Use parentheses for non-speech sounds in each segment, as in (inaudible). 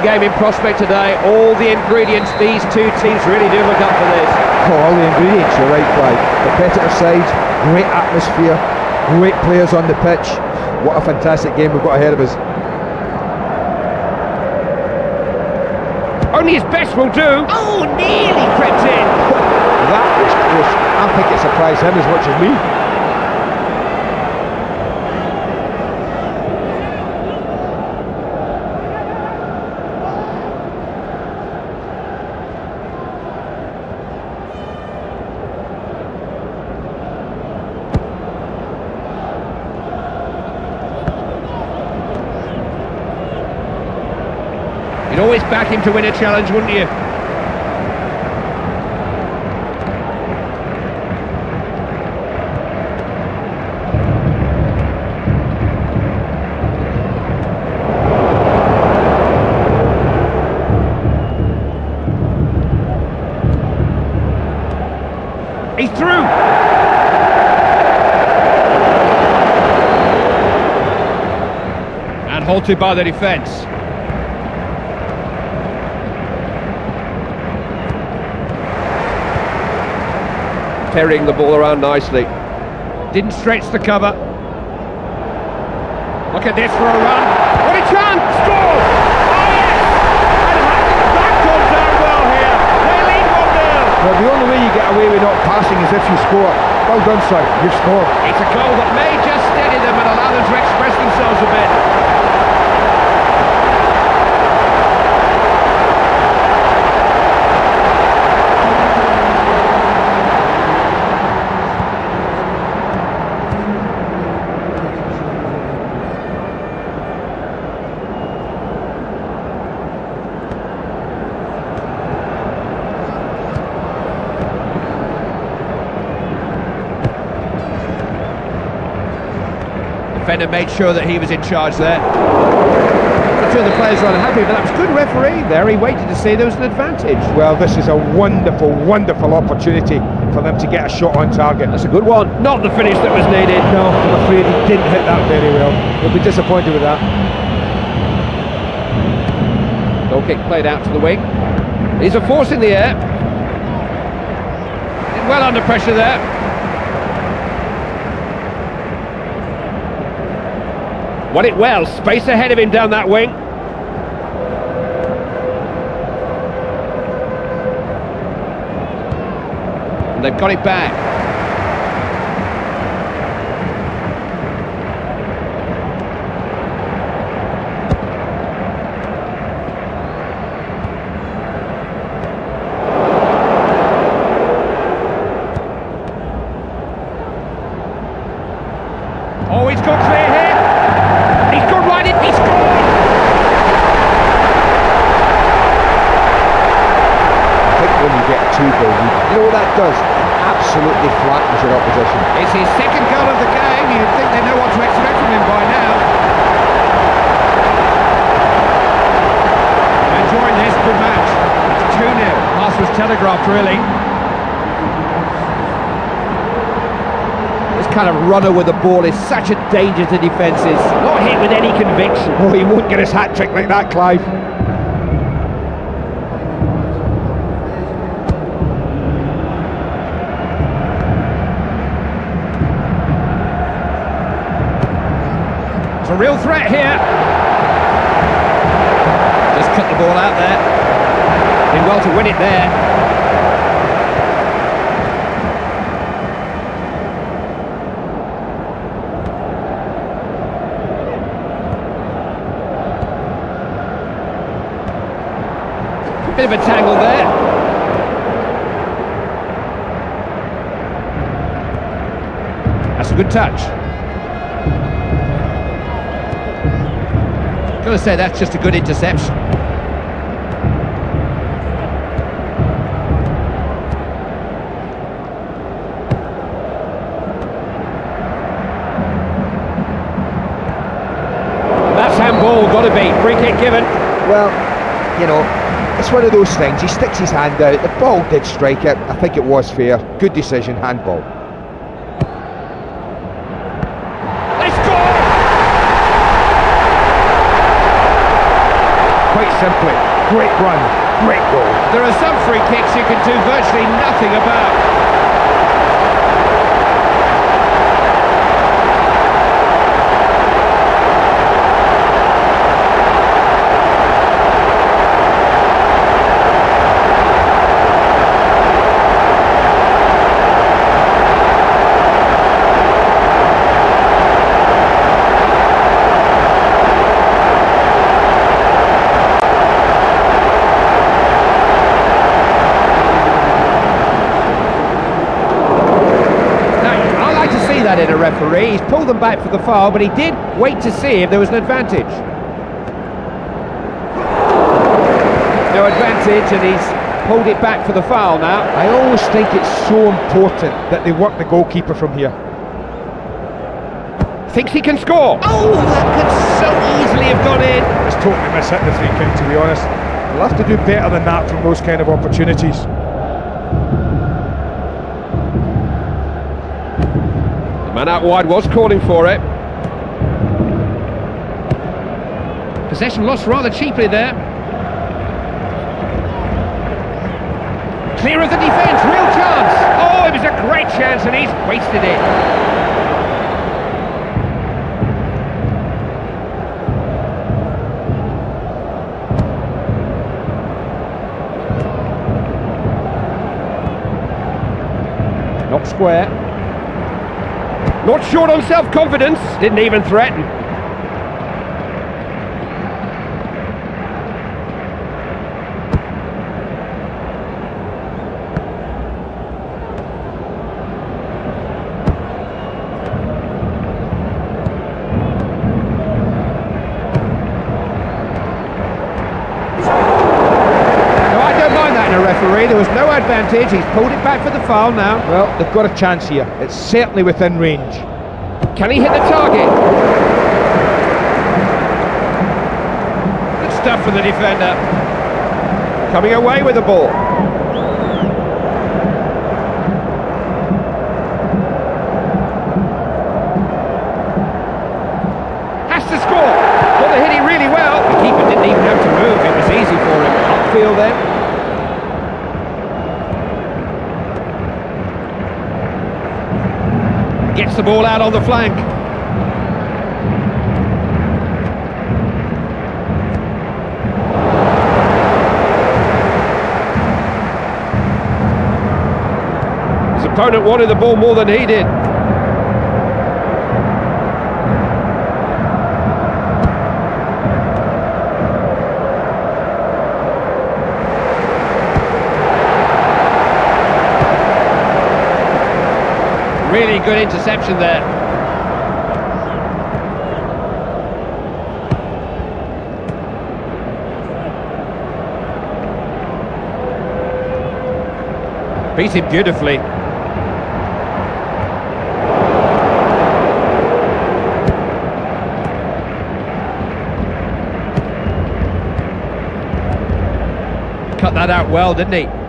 got game in prospect today. All the ingredients, these two teams really do look up for this. Oh, all the ingredients, you're right, Clive. Competitive sides, great atmosphere, great players on the pitch. What a fantastic game we've got ahead of us. Only his best will do. Oh, nearly crept in. (laughs) That was close. I think it surprised him as much as me. Always back him to win a challenge, wouldn't you? He's through! And halted by the defence. Ferrying the ball around nicely. Didn't stretch the cover. Look at this for a run. What a chance! Score! Oh yes! And that comes down well here. They lead 1-0. Well, the only way you get away with not passing is if you score. Well done, son. You've scored. It's a goal that may just steady them and allow them to express themselves a bit. Defender made sure that he was in charge there. I'm sure the players are unhappy, but that was good referee there. He waited to see there was an advantage. Well, this is a wonderful, wonderful opportunity for them to get a shot on target. That's a good one. Not the finish that was needed. No, I'm afraid he didn't hit that very well. He'll be disappointed with that. Goal kick played out to the wing. He's a force in the air. Well under pressure there. Won it well, space ahead of him down that wing. And they've got it back. Does. Absolutely flattens your opposition. It's his second goal of the game. You'd think they know what to expect from him by now. Enjoying this, good match. It's 2-0. Pass was telegraphed, really. This kind of runner with the ball is such a danger to defences. Not hit with any conviction. Oh, he won't get his hat-trick like that, Clive. Real threat here. Just cut the ball out there. Did well to win it there. Bit of a tangle there. That's a good touch. Got to say, that's just a good interception. That's handball, got to be. Free kick given. Well, you know, it's one of those things. He sticks his hand out. The ball did strike it. I think it was fair. Good decision, handball. Quite simply, great run, great goal. There are some free kicks you can do virtually nothing about. In a referee. He's pulled them back for the foul, but he did wait to see if there was an advantage. No advantage, and he's pulled it back for the foul now. I always think it's so important that they work the goalkeeper from here. Thinks he can score. Oh, that could so easily have gone in. It's totally mishit the free kick, to be honest. We'll have to do better than that from those kind of opportunities. Man out wide was calling for it. Possession lost rather cheaply there. Clear of the defence, real chance. Oh, it was a great chance and he's wasted it. Not square. Not short on self-confidence, didn't even threaten. referee. There was no advantage. He's pulled it back for the foul now. Well, they've got a chance here. It's certainly within range. Can he hit the target? Good stuff for the defender. Coming away with the ball. Has to score. Got the hit really well. The keeper didn't even have to move. It was easy for him. Upfield then. The ball out on the flank. His opponent wanted the ball more than he did. Good interception there. Beat him beautifully. Cut that out well, didn't he?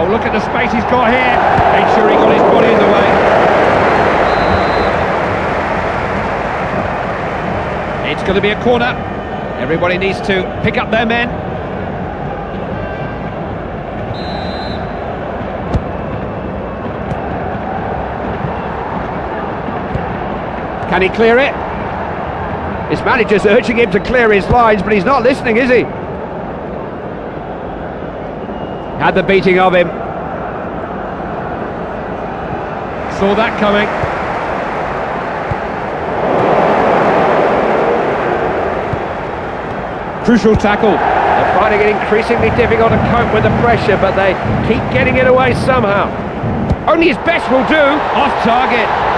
Oh, look at the space he's got here. Made sure he got his body in the way. It's going to be a corner. Everybody needs to pick up their men. Can he clear it? His manager's urging him to clear his lines, but he's not listening, is he? Had the beating of him. Saw that coming. Crucial tackle. They're finding it increasingly difficult to cope with the pressure, but they keep getting it away somehow. Only his best will do. Off target.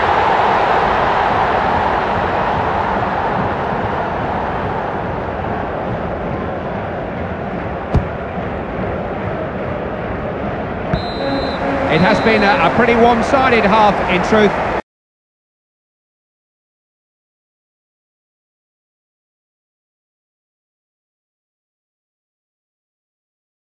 Has been a, a pretty one-sided half, in truth.